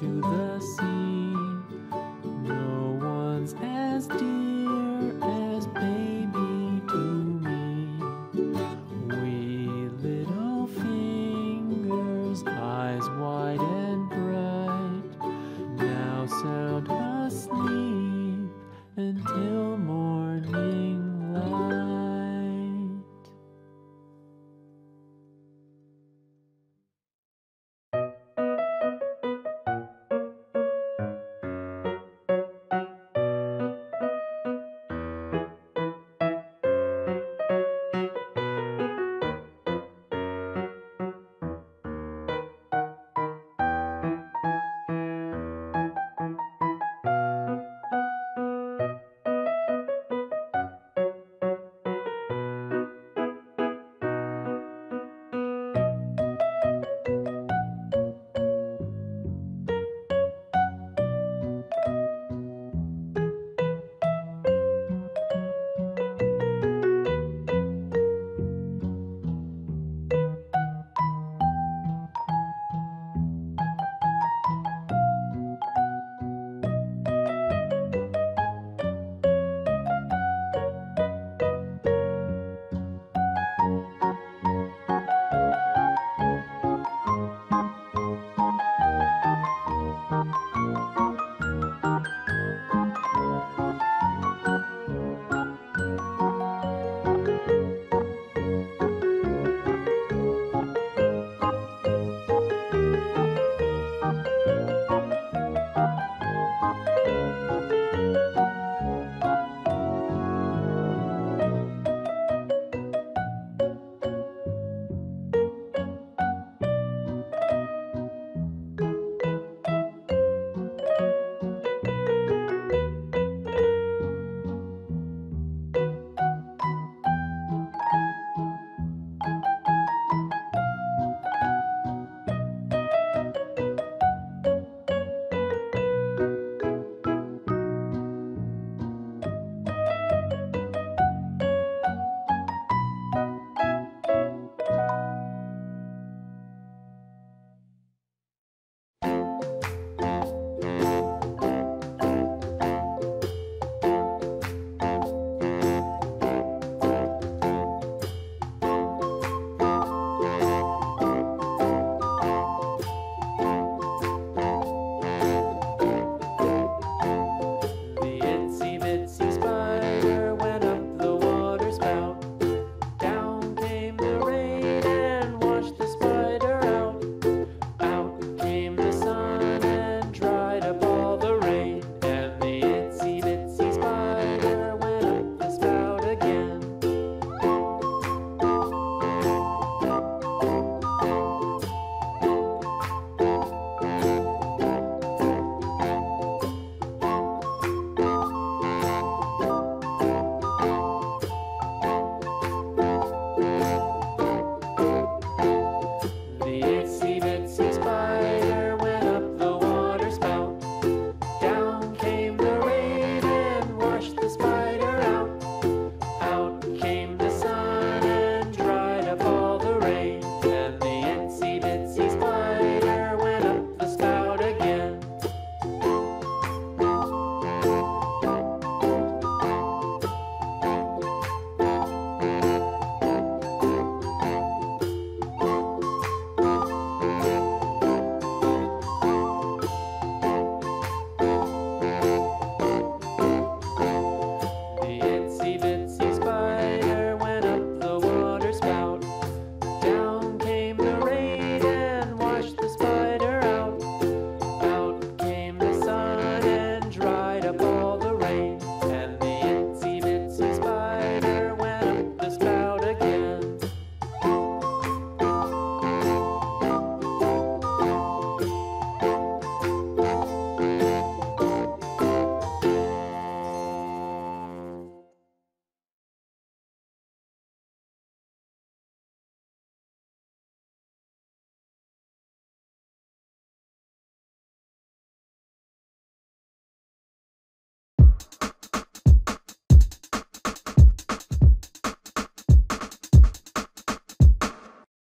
to the sea. No one's as dear as baby to me. Wee little fingers, eyes wide and bright, now sound asleep until morning light.